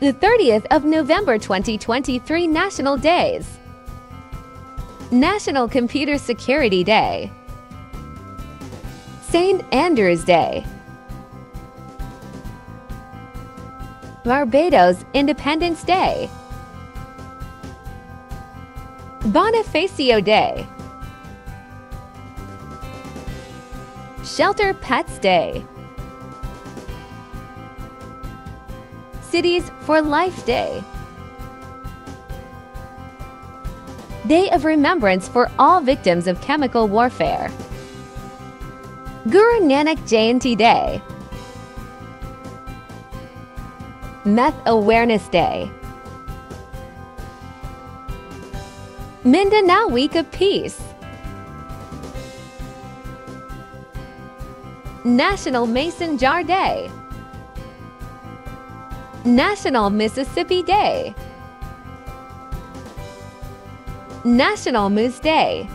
The 30th of November 2023 National Days. National Computer Security Day. St. Andrew's Day. Barbados Independence Day. Bonifacio Day. Shelter Pets Day. Cities for Life Day. Day of Remembrance for all victims of chemical warfare. Guru Nanak Jayanti Day. Meth Awareness Day. Mindanao Week of Peace. National Mason Jar Day. National Mississippi Day. National Mousse Day.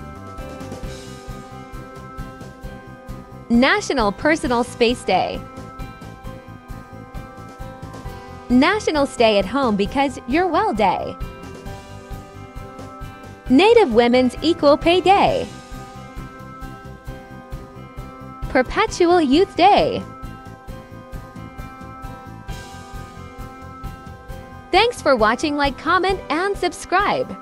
National Personal Space Day. National Stay at Home Because You're Well Day. Native Women's Equal Pay Day. Perpetual Youth Day. Thanks for watching, like, comment, and subscribe.